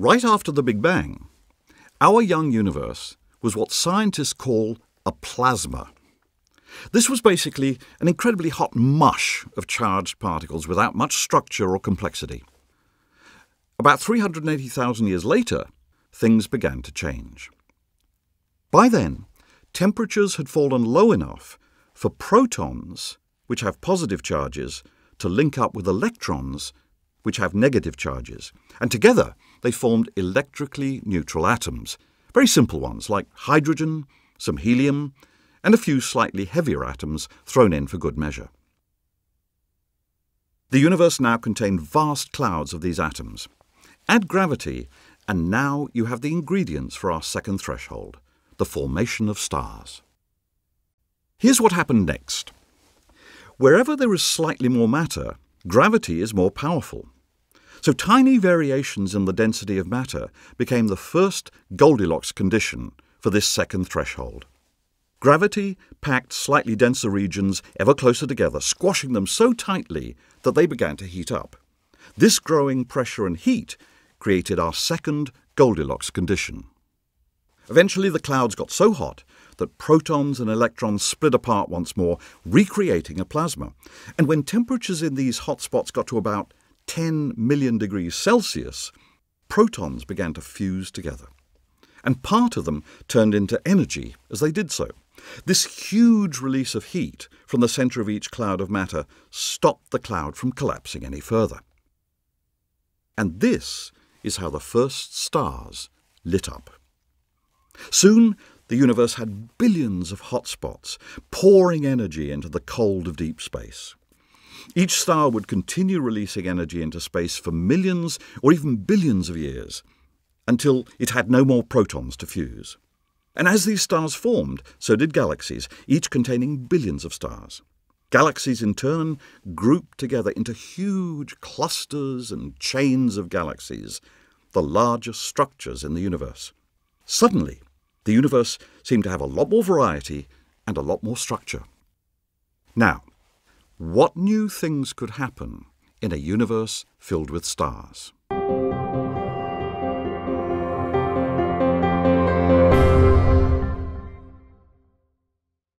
Right after the Big Bang, our young universe was what scientists call a plasma. This was basically an incredibly hot mush of charged particles without much structure or complexity. About 380,000 years later, things began to change. By then, temperatures had fallen low enough for protons, which have positive charges, to link up with electrons, which have negative charges, and together they formed electrically neutral atoms, very simple ones like hydrogen, some helium, and a few slightly heavier atoms thrown in for good measure. The universe now contained vast clouds of these atoms. Add gravity, and now you have the ingredients for our second threshold the formation of stars. Here's what happened next. Wherever there is slightly more matter, gravity is more powerful. So tiny variations in the density of matter became the first Goldilocks condition for this second threshold. Gravity packed slightly denser regions ever closer together, squashing them so tightly that they began to heat up. This growing pressure and heat created our second Goldilocks condition. Eventually, the clouds got so hot that protons and electrons split apart once more, recreating a plasma. And when temperatures in these hot spots got to about 10 million degrees Celsius, protons began to fuse together. And part of them turned into energy as they did so. This huge release of heat from the centre of each cloud of matter stopped the cloud from collapsing any further. And this is how the first stars lit up. Soon, the universe had billions of hot spots, pouring energy into the cold of deep space. Each star would continue releasing energy into space for millions or even billions of years, until it had no more protons to fuse. And as these stars formed, so did galaxies, each containing billions of stars. Galaxies, in turn, grouped together into huge clusters and chains of galaxies, the largest structures in the universe. Suddenly, the universe seemed to have a lot more variety and a lot more structure. Now, what new things could happen in a universe filled with stars?